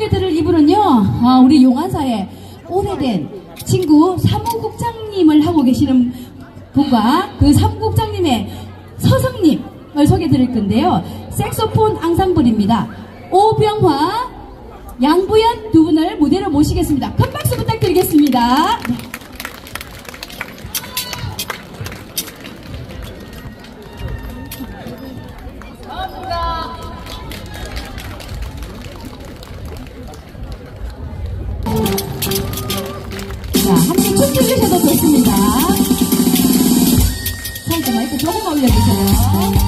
소개드릴 이분은요, 아, 우리 용안사의 오래된 친구 사무국장님을 하고 계시는 분과 그 사무국장님의 서성님을 소개 드릴 건데요. 색소폰 앙상블입니다. 오병화, 양부연 두 분을 무대로 모시겠습니다. 큰 박수 부탁드리겠습니다. 자, 함께 춤추셔도 좋습니다. 살짝 마이크 조금만 올려주세요.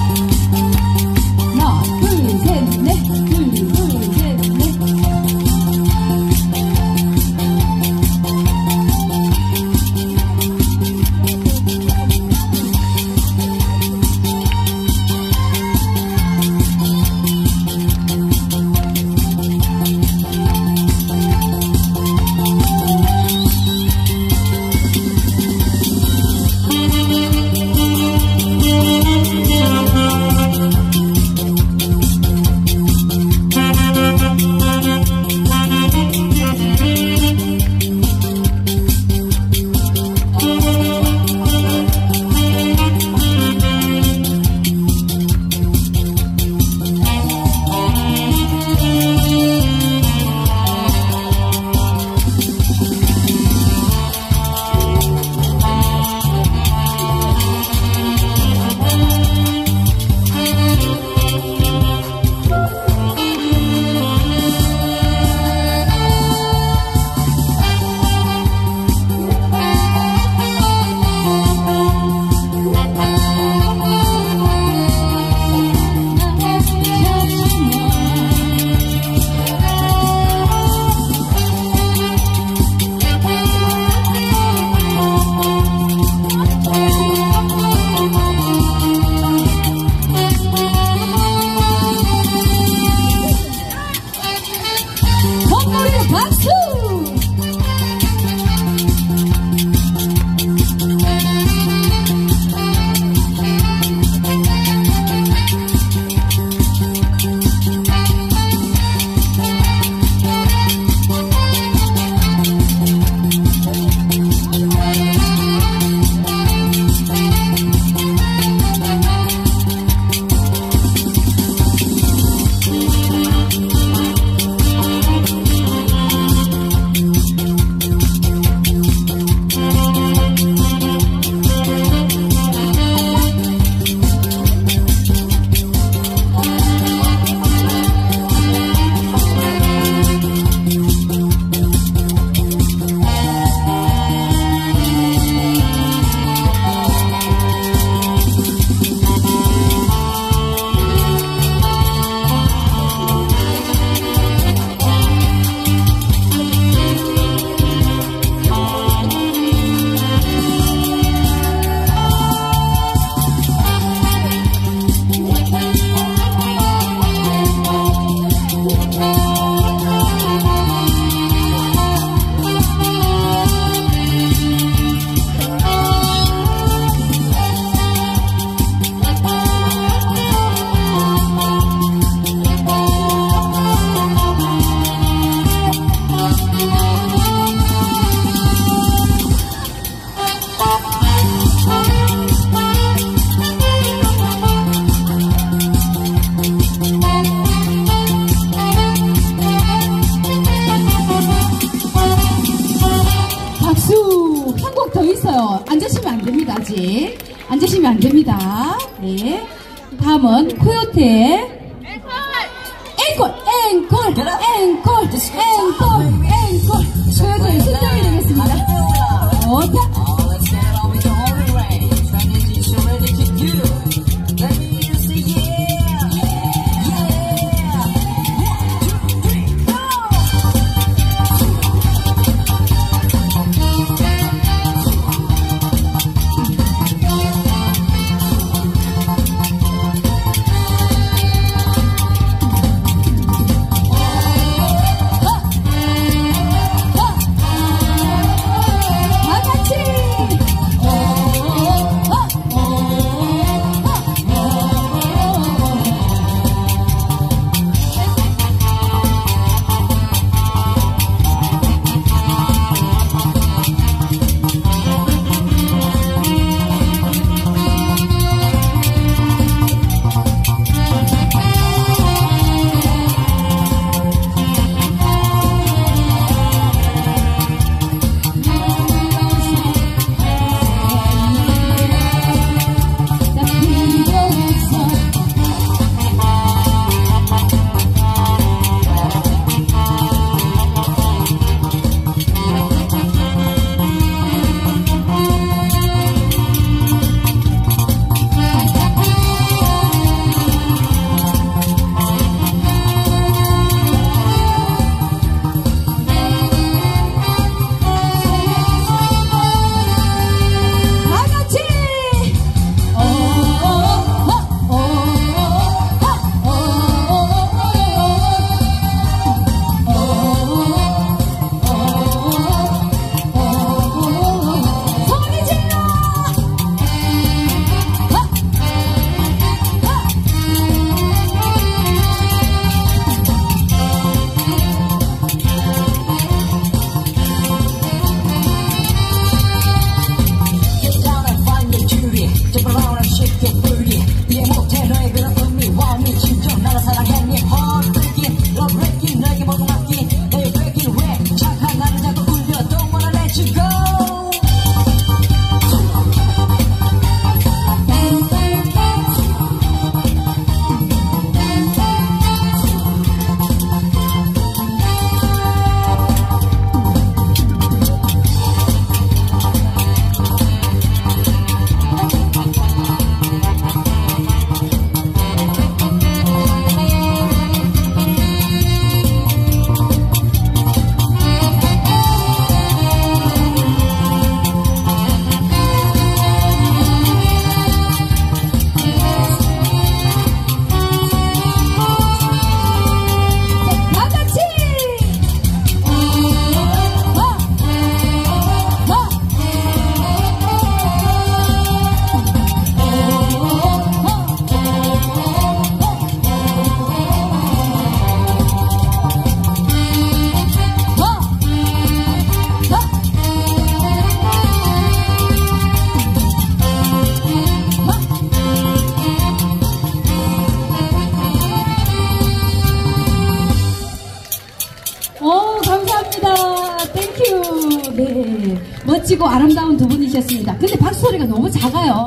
건물 아직. 앉으시면 안 됩니다. 네. 다음은 코요테의 앵콜! 앵콜! 앵콜! 앵콜! 앵콜! 코요테의 신청이 되겠습니다. 좋다. 멋지고 아름다운 두 분이셨습니다. 근데 박수 소리가 너무 작아요.